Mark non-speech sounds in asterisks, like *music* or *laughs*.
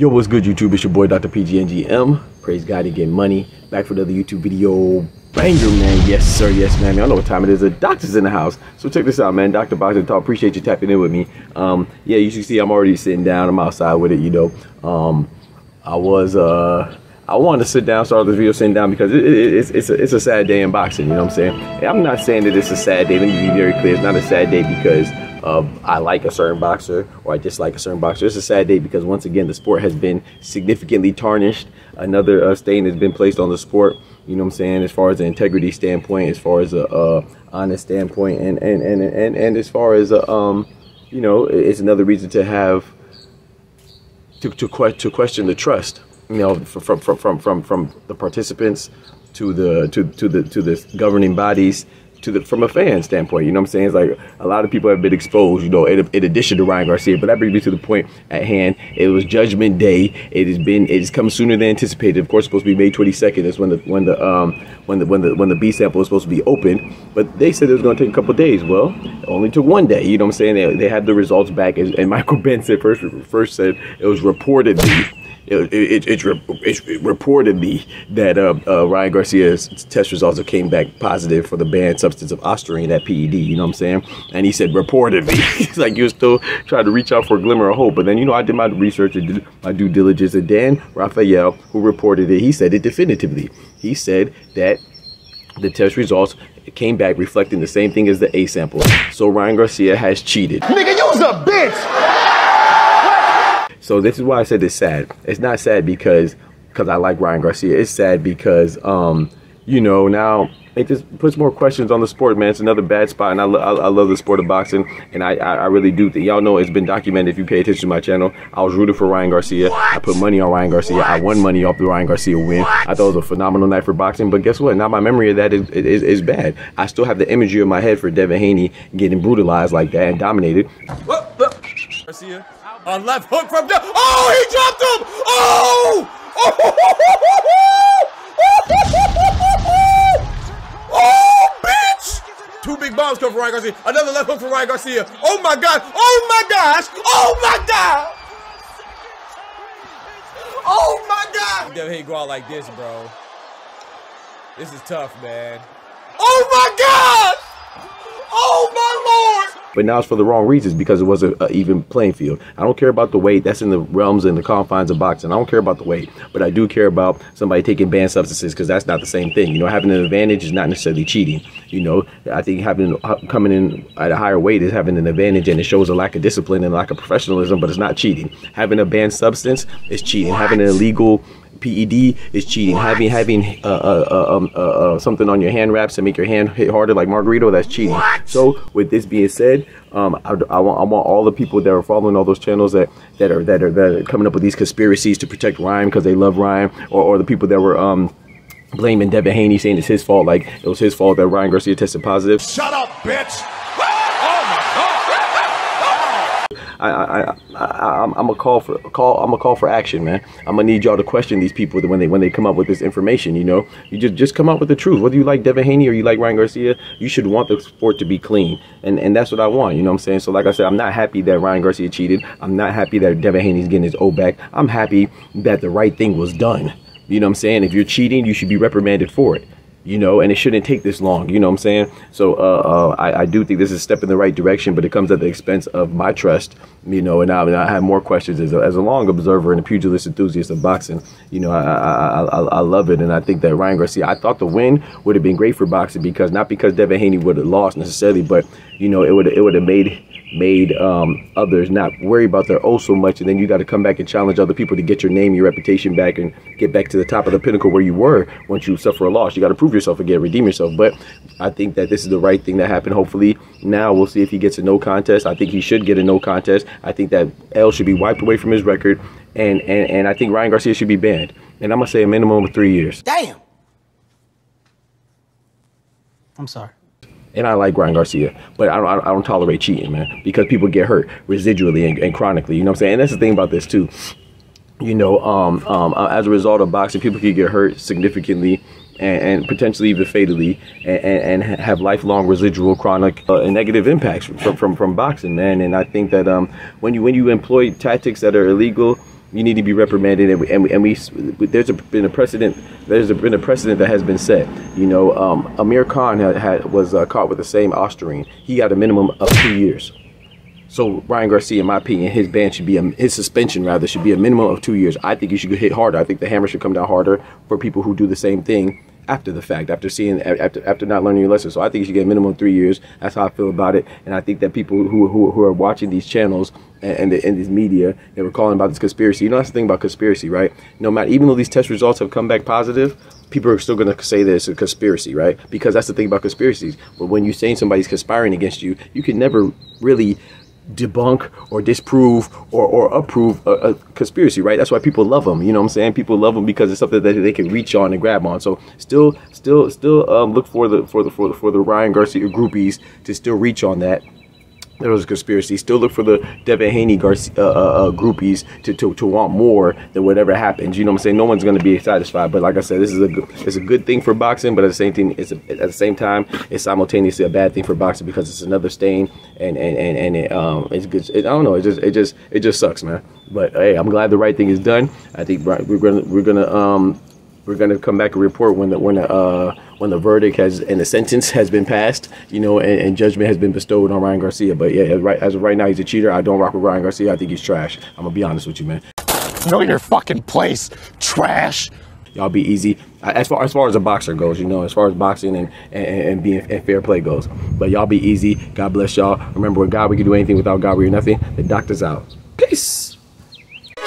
Yo, what's good, YouTube? It's your boy, Dr. PGNGM. Praise God and get money. Back for another YouTube video. Banger, man. Yes, sir. Yes, man. I know what time it is. The doctor's in the house. So check this out, man. Dr. Boxing Talk. Appreciate you tapping in with me. Um, yeah, you should see I'm already sitting down. I'm outside with it, you know. Um, I was, uh, I wanted to sit down, start this video sitting down because it, it, it's, it's, a, it's a sad day in boxing, you know what I'm saying? And I'm not saying that it's a sad day. Let me be very clear. It's not a sad day because uh, I like a certain boxer or I dislike a certain boxer. It's a sad day because once again the sport has been significantly tarnished. Another uh, stain has been placed on the sport. You know what I'm saying? As far as the integrity standpoint, as far as a uh, honest standpoint, and and and and and as far as a, um, you know, it's another reason to have to to, que- to question the trust. You know, from from from from from the participants to the to to the to the governing bodies to the from a fan standpoint. You know what I'm saying? It's like a lot of people have been exposed, you know, in, in, addition to Ryan Garcia. But that brings me to the point at hand. It was Judgment Day. It has been it has come sooner than anticipated. Of course, it's supposed to be May 22nd. Is when the when the um when the when the when the B sample was supposed to be opened. But they said it was going to take a couple days. Well, it only took one day. You know what I'm saying? They, they had the results back, and, and Michael *laughs* Benson first first said it was reportedly it, it, it's, reportedly that uh, uh, Ryan Garcia's test results came back positive for the banned substance of ostarine, that PED. You know what I'm saying? And he said reportedly. *laughs* He's like you was still trying to reach out for a glimmer of hope. But then you know I did my research and did my due diligence. And Dan Rafael, who reported it, he said it definitively. He said that the test results came back reflecting the same thing as the A sample. So Ryan Garcia has cheated. Nigga, you's a bitch! So this is why I said it's sad. It's not sad because because I like Ryan Garcia. It's sad because um, you know now it just puts more questions on the sport, man. It's another bad spot, and I, lo- I, love the sport of boxing, and I, I, I really do. Think, y'all know it's been documented if you pay attention to my channel. I was rooting for Ryan Garcia. What? I put money on Ryan Garcia. What? I won money off the Ryan Garcia win. What? I thought it was a phenomenal night for boxing, but guess what? Now my memory of that is, is, is bad. I still have the imagery in my head for Devin Haney getting brutalized like that and dominated. Garcia on left hook from down. Oh, he dropped him! Oh! Oh! oh, bitch! Two big bombs come from Ryan Garcia. Another left hook from Ryan Garcia. Oh my god! Oh my gosh! Oh my god! Oh my god! Devin Haney go out like this, bro. This is tough, man. Oh my god! Oh my lord! but now it's for the wrong reasons because it was an even playing field. I don't care about the weight. That's in the realms and the confines of boxing. I don't care about the weight, but I do care about somebody taking banned substances because that's not the same thing. You know, having an advantage is not necessarily cheating. You know, I think having uh, coming in at a higher weight is having an advantage and it shows a lack of discipline and lack of professionalism, but it's not cheating. Having a banned substance is cheating. Having an illegal PED is cheating. Having having uh, uh, uh, um, uh, uh, something on your hand wraps to make your hand hit harder like Margarito, that's cheating. What? So with this being said, um, I, I, want, I want all the people that are following all those channels that, that are that are that are coming up with these conspiracies to protect Ryan because they love Ryan, or, or the people that were um, blaming Devin Haney saying it's his fault, like it was his fault that Ryan Garcia tested positive. Shut up, bitch! I, I, I, I'm, I'm a call for call. I'm a call for action, man. I'm gonna need y'all to question these people when they when they come up with this information. You know, you just just come up with the truth. Whether you like Devin Haney or you like Ryan Garcia, you should want the sport to be clean, and and that's what I want. You know what I'm saying? So like I said, I'm not happy that Ryan Garcia cheated. I'm not happy that Devin Haney's getting his O back. I'm happy that the right thing was done. You know what I'm saying? If you're cheating, you should be reprimanded for it you know, and it shouldn't take this long, you know what I'm saying? So uh, uh, I, I, do think this is a step in the right direction, but it comes at the expense of my trust, you know, and I, and I have more questions as a, as a long observer and a pugilist enthusiast of boxing. You know, I, I, I, I love it, and I think that Ryan Garcia, I thought the win would have been great for boxing because not because Devin Haney would have lost necessarily, but, you know, it would it would have made made um, others not worry about their oh so much, and then you got to come back and challenge other people to get your name, your reputation back, and get back to the top of the pinnacle where you were once you suffer a loss. You got to prove yourself again, redeem yourself. But I think that this is the right thing that happened. Hopefully, now we'll see if he gets a no contest. I think he should get a no contest. I think that L should be wiped away from his record, and and and I think Ryan Garcia should be banned. And I'm gonna say a minimum of three years. Damn. I'm sorry and I like Ryan Garcia, but I don't, I don't tolerate cheating, man, because people get hurt residually and, and, chronically. You know what I'm saying? And that's the thing about this too. You know, um, um, uh, as a result of boxing, people can get hurt significantly and, and potentially even fatally, and, and, have lifelong residual chronic uh, and negative impacts from, from from boxing, man. And I think that um, when you when you employ tactics that are illegal You need to be reprimanded, and we, and we, and we there's a, been a precedent. There's a, been a precedent that has been set. You know, um, Amir Khan had, had was uh, caught with the same Ostarine. He got a minimum of two years. So Ryan Garcia, in my opinion, his ban should be a, his suspension rather should be a minimum of two years. I think you should hit harder. I think the hammer should come down harder for people who do the same thing after the fact, after seeing, after after not learning your lesson. So I think you should get minimum three years. That's how I feel about it. And I think that people who who, who are watching these channels and and, the, and these media, they were calling about this conspiracy. You know, that's the thing about conspiracy, right? No matter, even though these test results have come back positive, people are still going to say that it's a conspiracy, right? Because that's the thing about conspiracies. But when you're saying somebody's conspiring against you, you can never really debunk or disprove or, or approve a, a, conspiracy, right? That's why people love them. You know what I'm saying? People love them because it's something that they can reach on and grab on. So still, still, still um, look for the for the for the for the Ryan Garcia groupies to still reach on that there was a conspiracy. Still look for the Devin Haney Garcia, uh, uh, uh, groupies to, to, to want more than whatever happens. You know what I'm saying? No one's going to be satisfied. But like I said, this is a good, it's a good thing for boxing. But at the same thing, it's a, at the same time, it's simultaneously a bad thing for boxing because it's another stain and and and, and it, um it's good. It, I don't know. It just it just it just sucks, man. But hey, I'm glad the right thing is done. I think we're gonna we're gonna um we're gonna come back and report when the when the uh, when the verdict has and the sentence has been passed, you know, and, and, judgment has been bestowed on Ryan Garcia. But yeah, as right as of right now, he's a cheater. I don't rock with Ryan Garcia. I think he's trash. I'm gonna be honest with you, man. Know your fucking place, trash. Y'all be easy as far as far as a boxer goes, you know, as far as boxing and and, and being and fair play goes. But y'all be easy. God bless y'all. Remember, with God we can do anything. Without God we are nothing. The doctor's out. Peace.